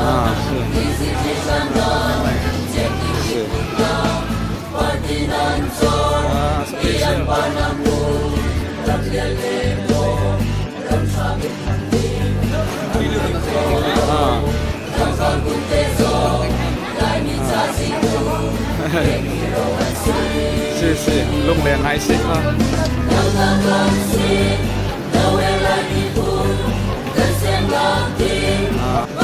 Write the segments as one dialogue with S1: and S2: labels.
S1: 啊，是。是。啊，是是。啊。 Mampu.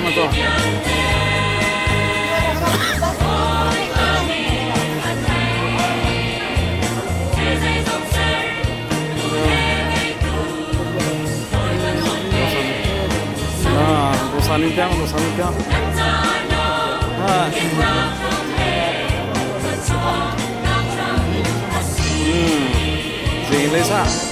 S1: motor Nah, bosan ikan, bosan ikan. Nah. Hmm.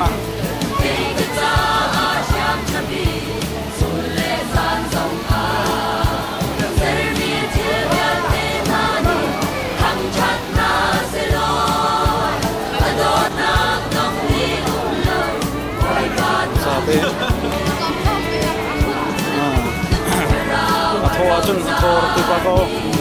S1: 잠깐만. 도와준 도와주고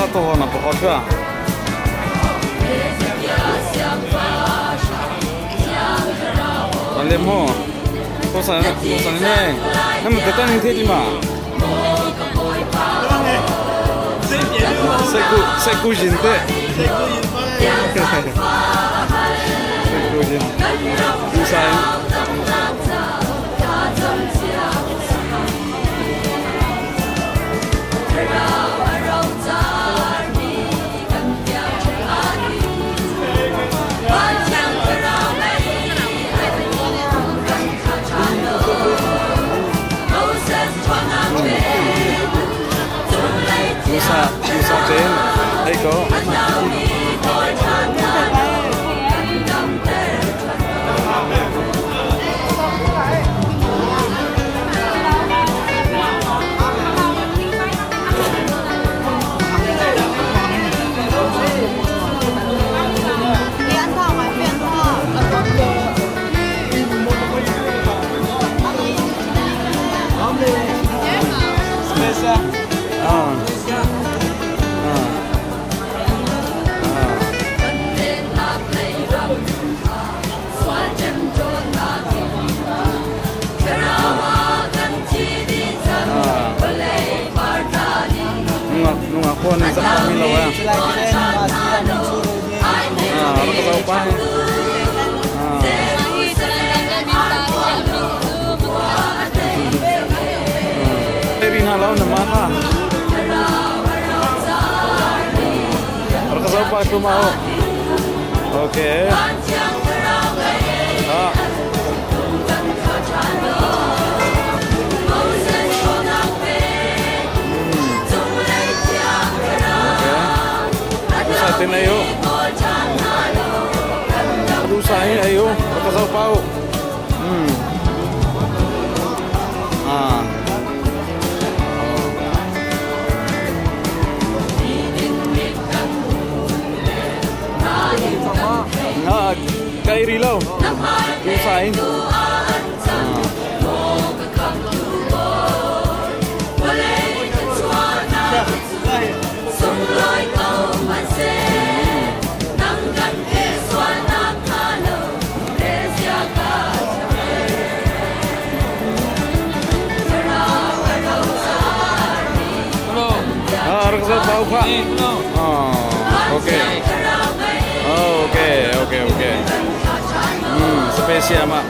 S1: masa toho na pochodu. Alim ho, kau sana, kau sana ni, nama kita ni tiada mah. Seku, seku jinte. Seku jinte. Seku jinte. Design. อ่าอ่าอ่านุ่งอะนุ่งอะคนสักคนไม่รู้อะ Selain
S2: masih ada suruhnya. อ่
S1: าแล้วก็ไปอ่า Baby, not alone, the mother. 去巴黎铁塔之巅我们去布拉格的天空 Rusahin. Ah, pagkasaw pao pa. Ah. se llama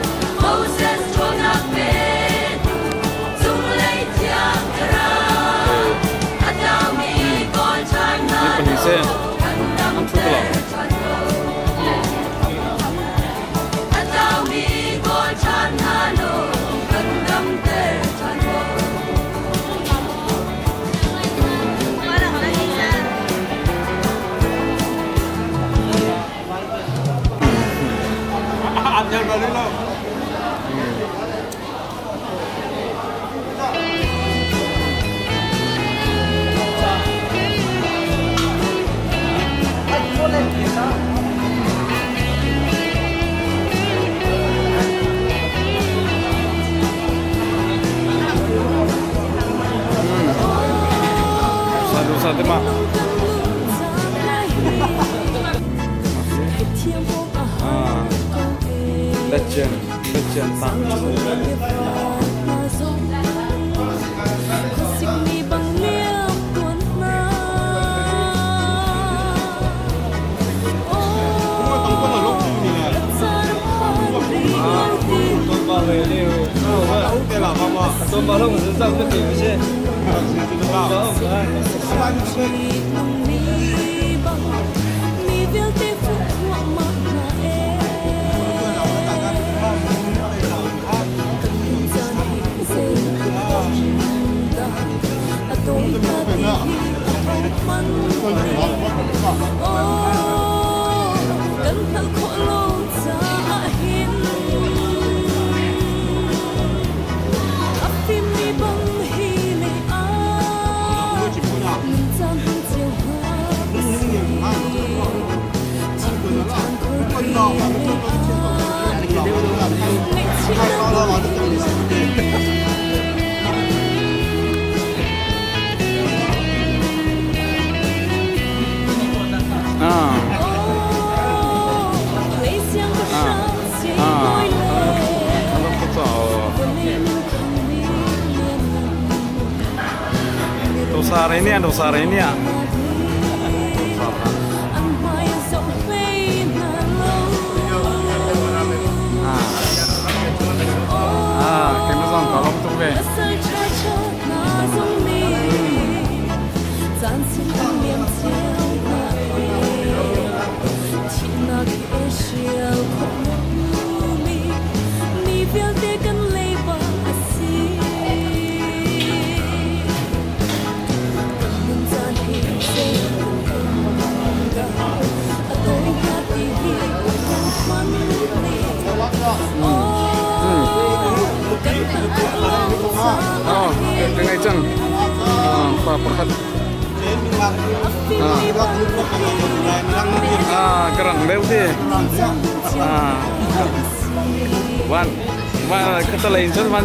S1: eh, me
S2: Galila. 八百六，五万。五点了，妈妈。说把那我们上个底线。好，知道。三千。Oh, cẩn thận khổ lỗi
S1: Ah. Ah. Tosar ini ya, Tosar ini ya. 上搞那。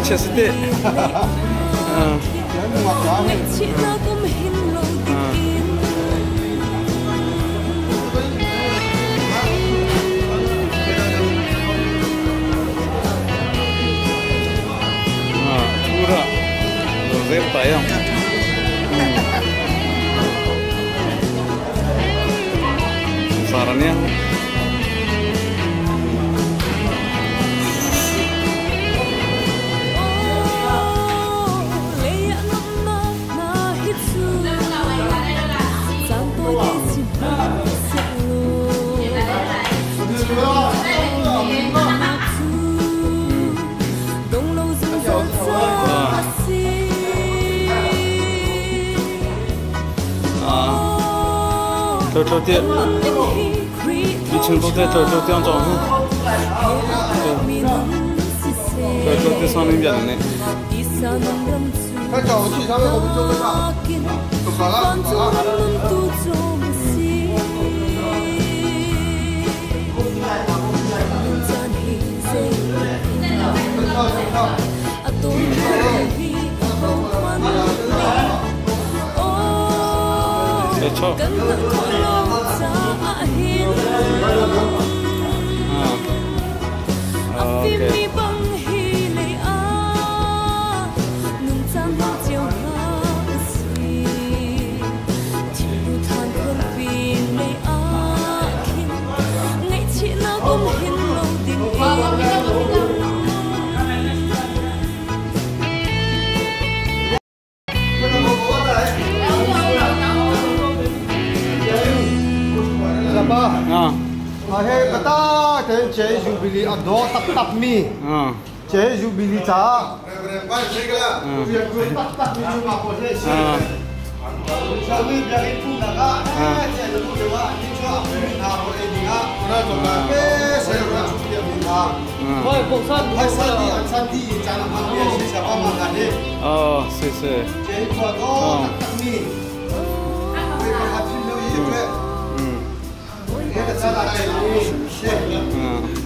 S1: сейчас и ты. 这这店，疫情都在这这店中，对，这这在上那边呢，
S2: 班长，去上边，我不就会，了？
S1: tough.
S2: Oh.
S1: Ah. Ah, okay.
S2: bili a do tak mi.
S1: Ah.
S2: Che ju bili cha. Oh. Ah.
S1: Oh. Ah,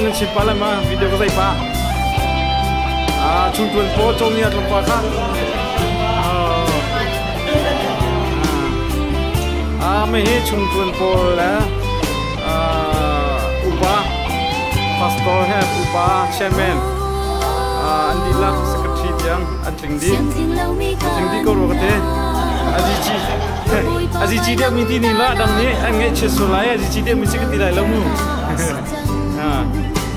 S1: Tôi chip pa la ma video ko zai pa à chung tuần po trong nhiệt lắm pa khác à mấy hết chung tuần po là à upa pastor ha upa chairman. À anh đi lạc secretary tiếng anh trình đi. Trình đi câu rồi thế. Azizi Azizi dia minti ni lah dam ni an ngai che solai Azizi dia mesti ke tilai lamu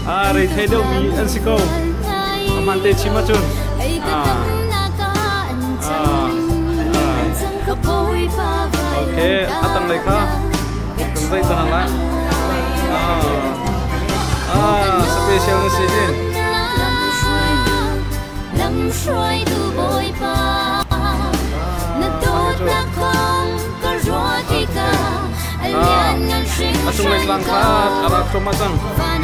S1: à rồi thấy đâu mi ăn xí câu mà tê chi mà chun. À. à. Ok à tăng này kha cần dây tăng lại. À. À special ni sih ni lâm xoay tu bồi ba na tốt na không có rõ thì cả à à chung lại lang kha ara chroma chang và